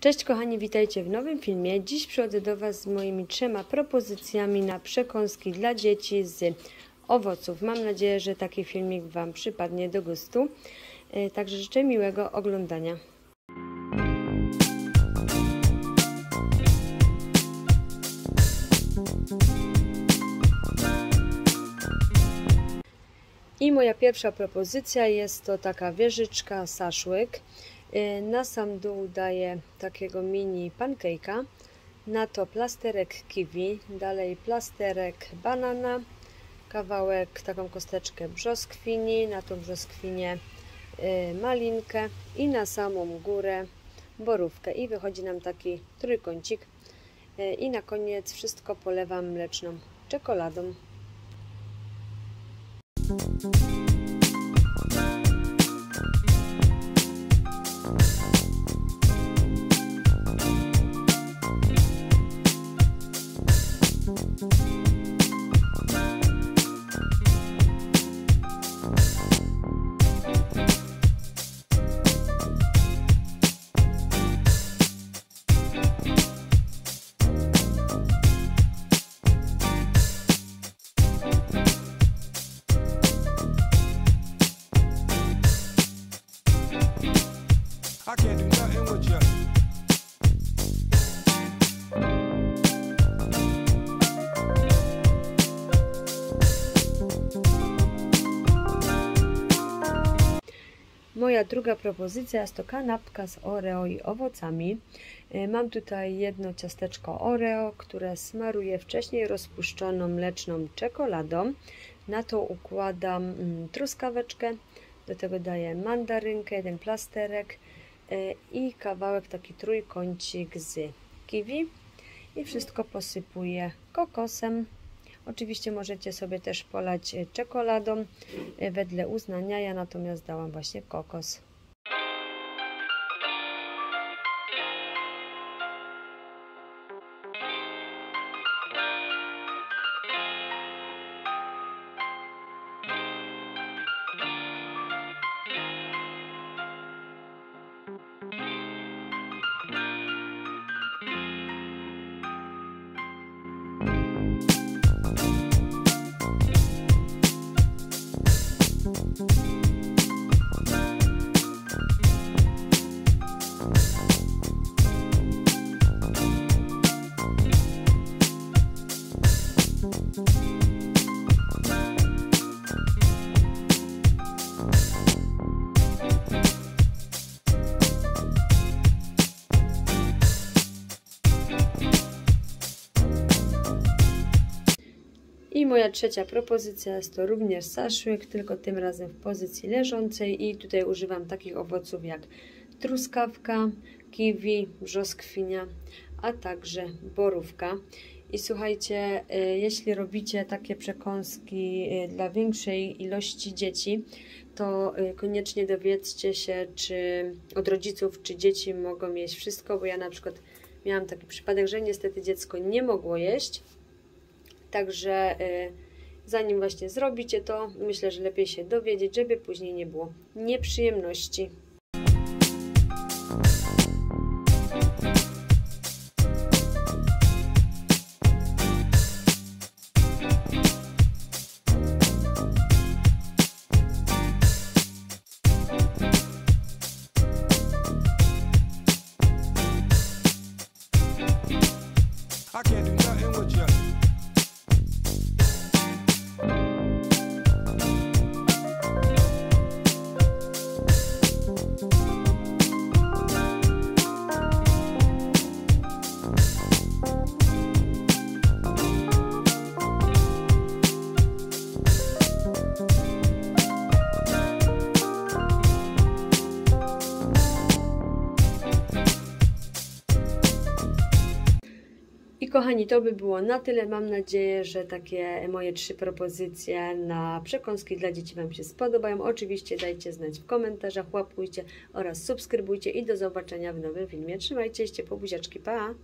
Cześć kochani, witajcie w nowym filmie. Dziś przychodzę do Was z moimi trzema propozycjami na przekąski dla dzieci z owoców. Mam nadzieję, że taki filmik Wam przypadnie do gustu. E, także życzę miłego oglądania. I moja pierwsza propozycja jest to taka wieżyczka saszłyk. Y, na sam dół daję takiego mini pancake'a. Na to plasterek kiwi, dalej plasterek banana, kawałek, taką kosteczkę brzoskwini, na tą brzoskwinię y, malinkę i na samą górę borówkę. I wychodzi nam taki trójkącik. Y, I na koniec wszystko polewam mleczną czekoladą. I can't do nothing with you. Moja druga propozycja jest to kanapka z Oreo i owocami. E, mam tutaj jedno ciasteczko Oreo, które smaruję wcześniej rozpuszczoną mleczną czekoladą. Na to układam mm, truskaweczkę, do tego daję mandarynkę, jeden plasterek, i kawałek taki trójkącik z kiwi i wszystko posypuję kokosem. Oczywiście możecie sobie też polać e, czekoladą e, wedle uznania, ja natomiast dałam właśnie kokos. I moja trzecia propozycja jest to również saszłyk, tylko tym razem w pozycji leżącej. I tutaj używam takich owoców jak truskawka, kiwi, brzoskwinia, a także borówka. I słuchajcie, y, jeśli robicie takie przekąski y, dla większej ilości dzieci, to y, koniecznie dowiedzcie się, czy od rodziców, czy dzieci mogą jeść wszystko, bo ja na przykład miałam taki przypadek, że niestety dziecko nie mogło jeść, Także zanim właśnie zrobicie to, myślę, że lepiej się dowiedzieć, żeby później nie było nieprzyjemności. I can't do nothing with you. Kochani, to by było na tyle. Mam nadzieję, że takie moje trzy propozycje na przekąski dla dzieci Wam się spodobają. Oczywiście dajcie znać w komentarzach, łapujcie oraz subskrybujcie i do zobaczenia w nowym filmie. Trzymajcie się, po buziaczki, pa!